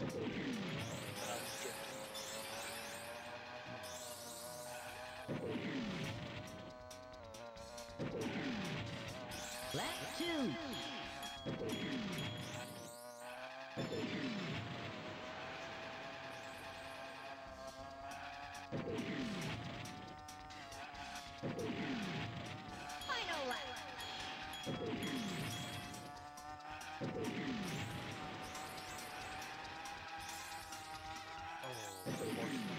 Left two. Final lap. Oh,